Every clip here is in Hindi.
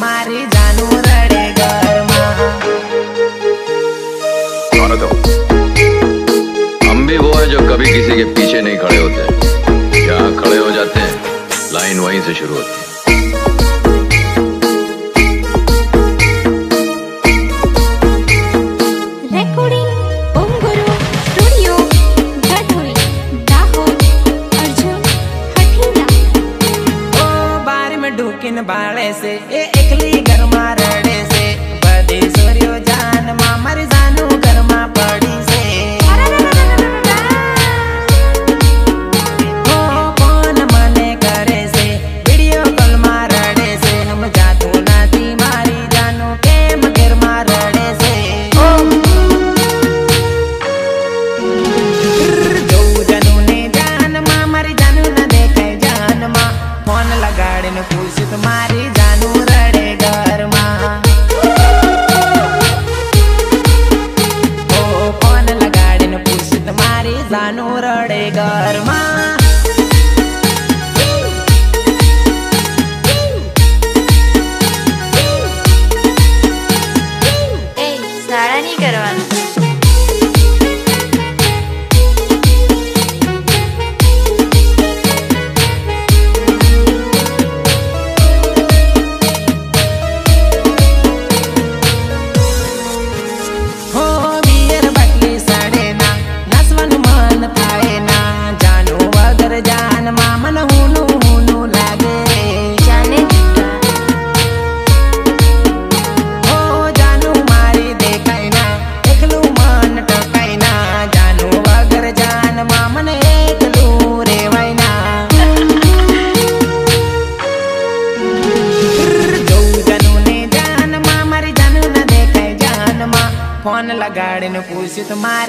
મારી જાનું રડે ઘરમાં दो हम भी वो है जो कभी किसी के पीछे नहीं खड़े होते। जहाँ खड़े हो जाते हैं, लाइन वहीं से शुरू होती है। ડૂકીને બાળે છે. એ એકલી ઘરમાં રડે છે. બધે સૂર્યો જાનમાં મારી જાનું ઘરમાં પડી de tomar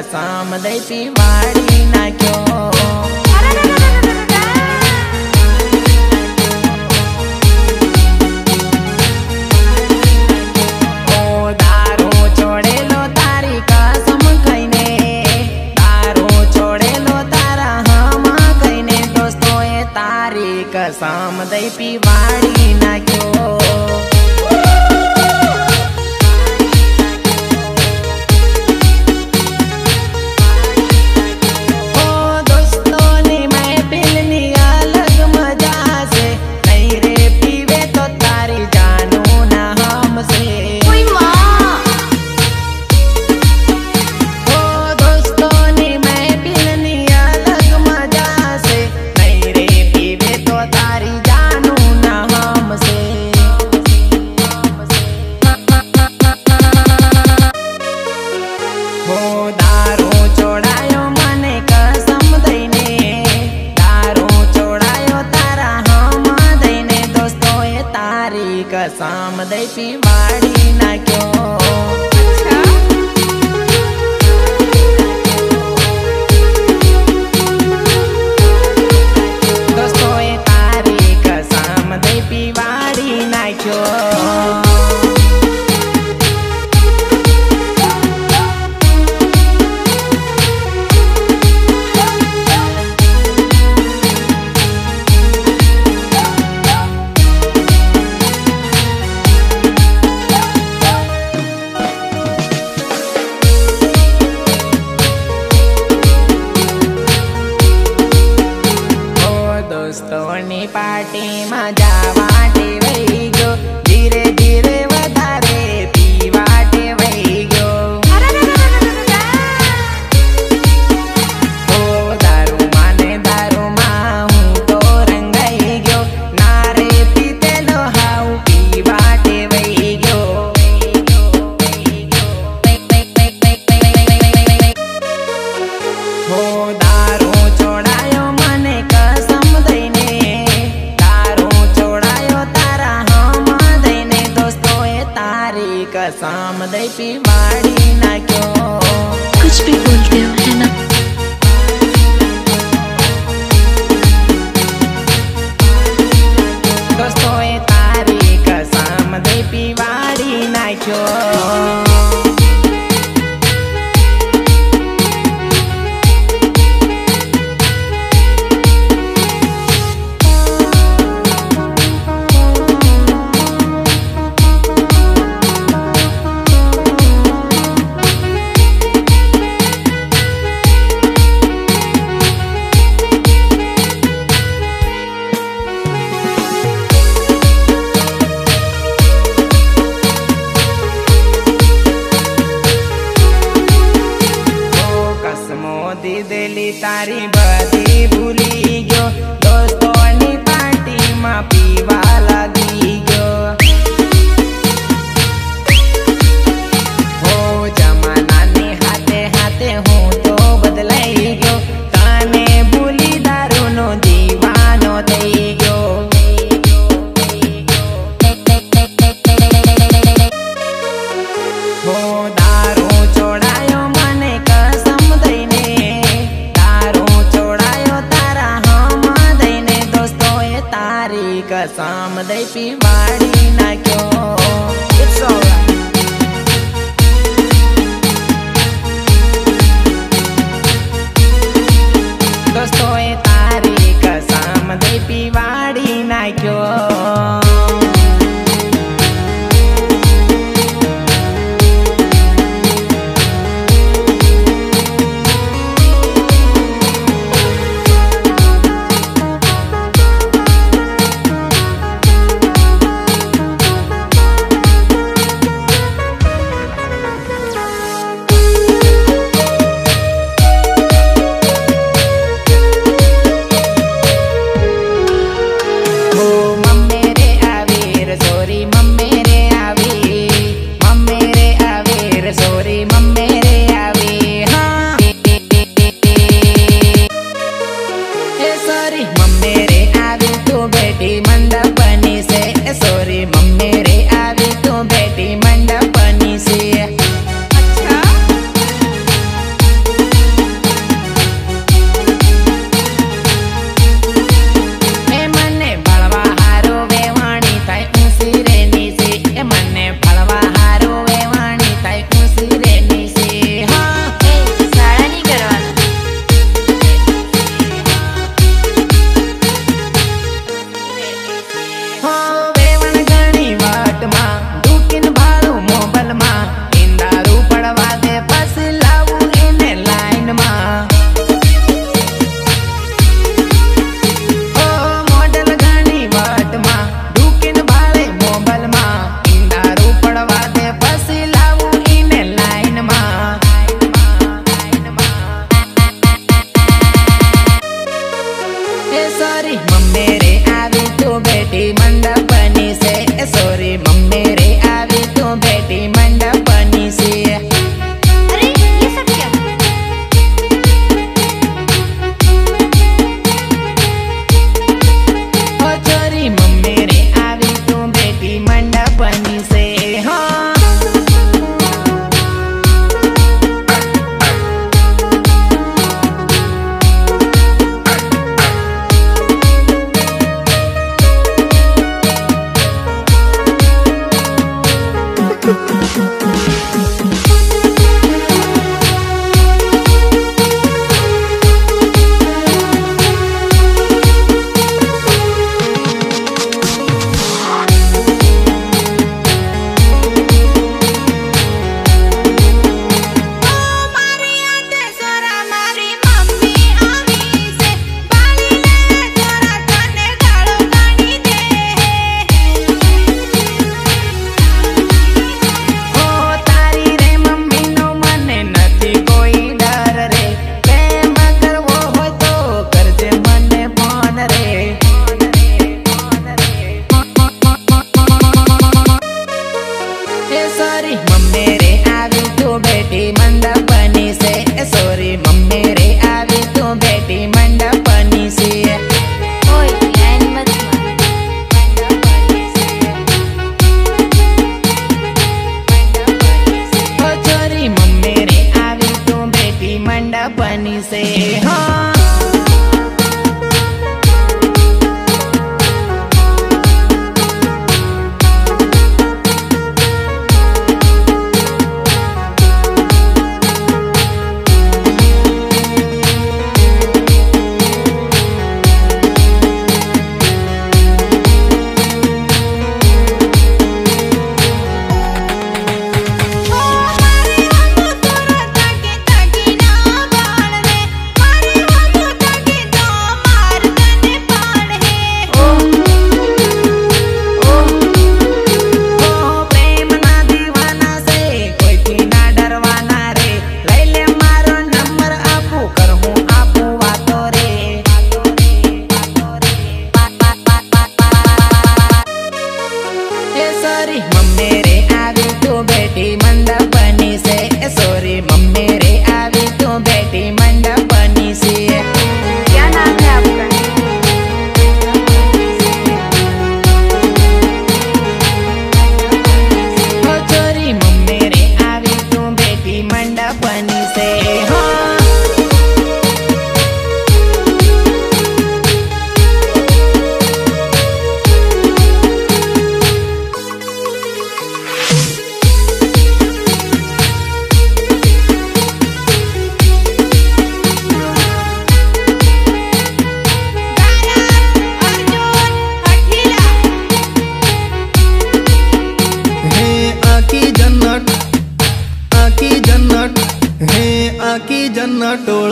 Kasama day mine. be my शादी भूली गयो दोस्त കണ്ടോൾ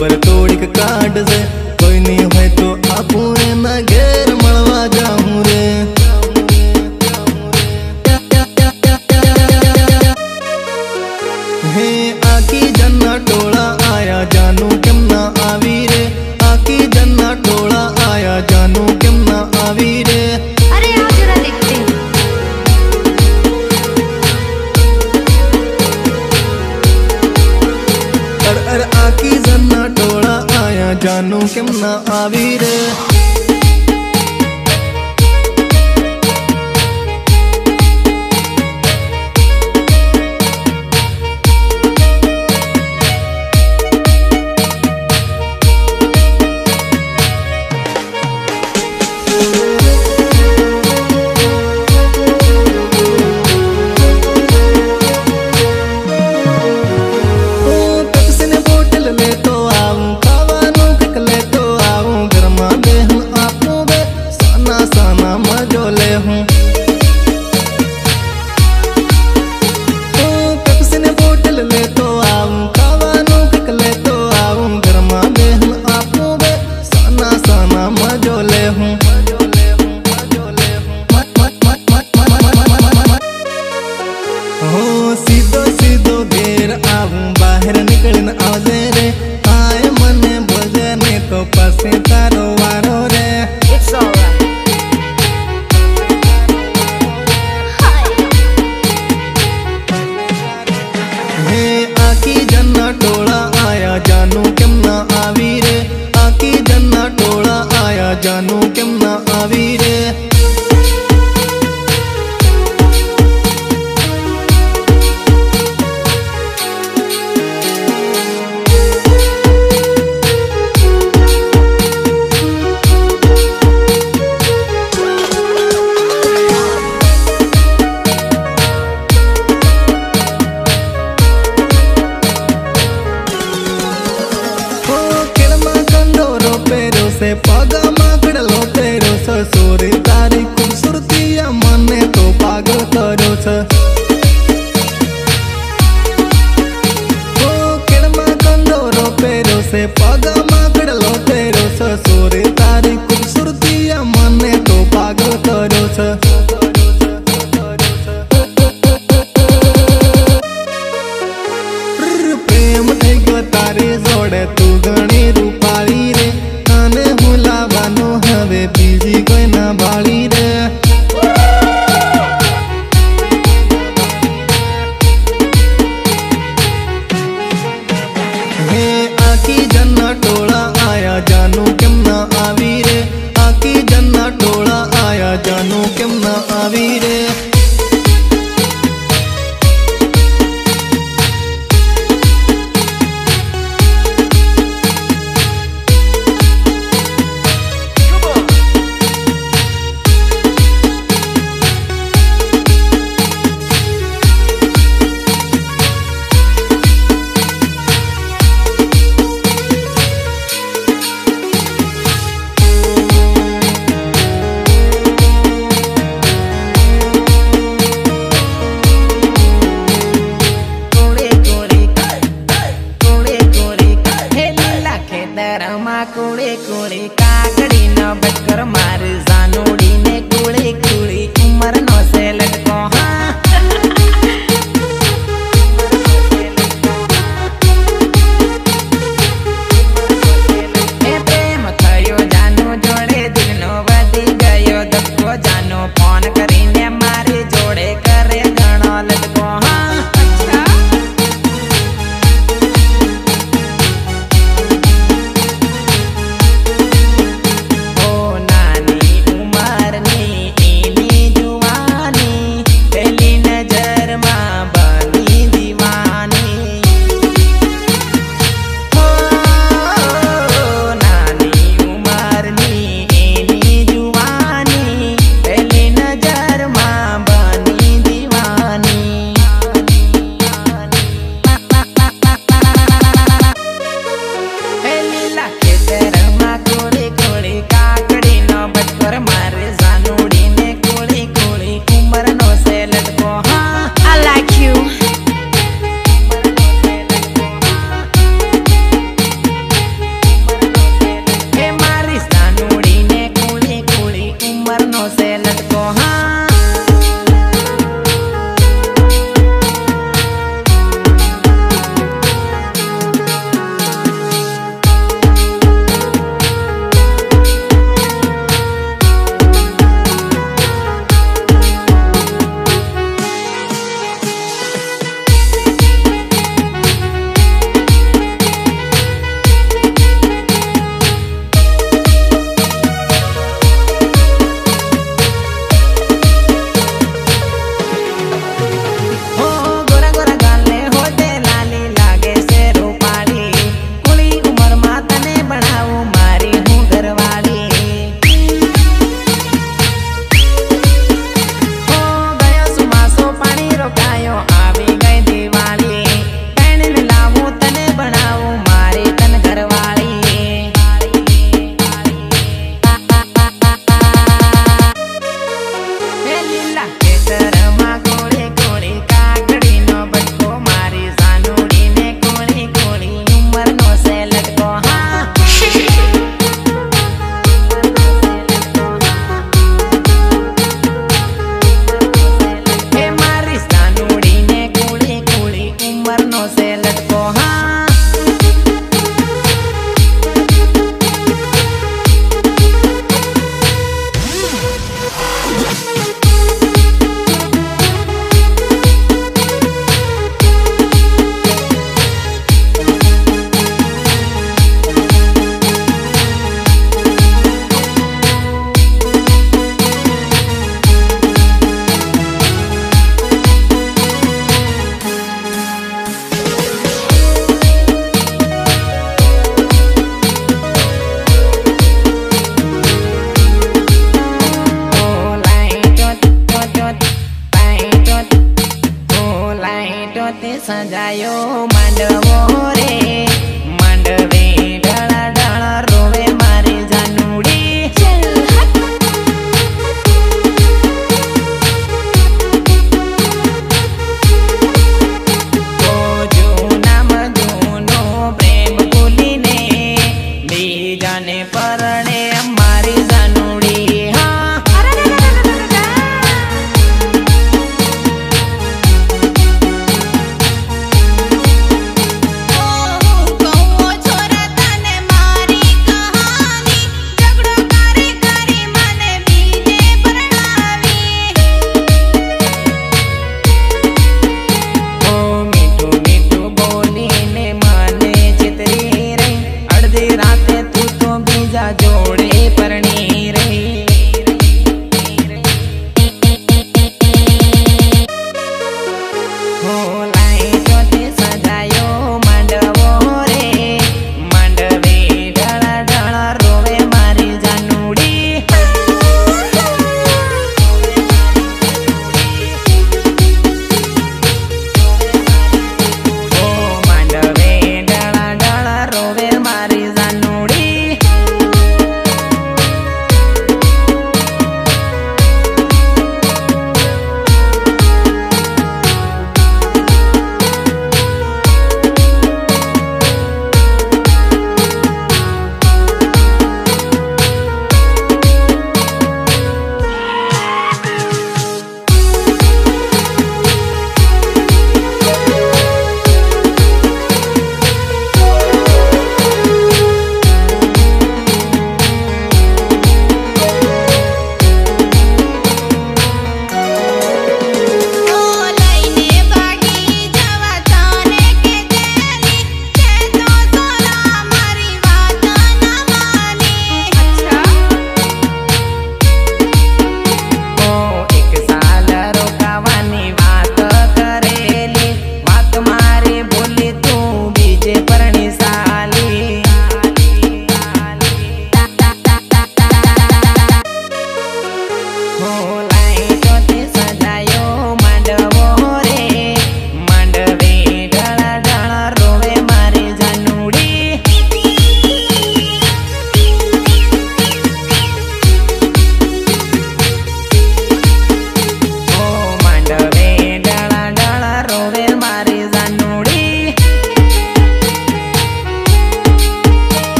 पर तोड़िक काट से कोई नहीं है तो आप मागे।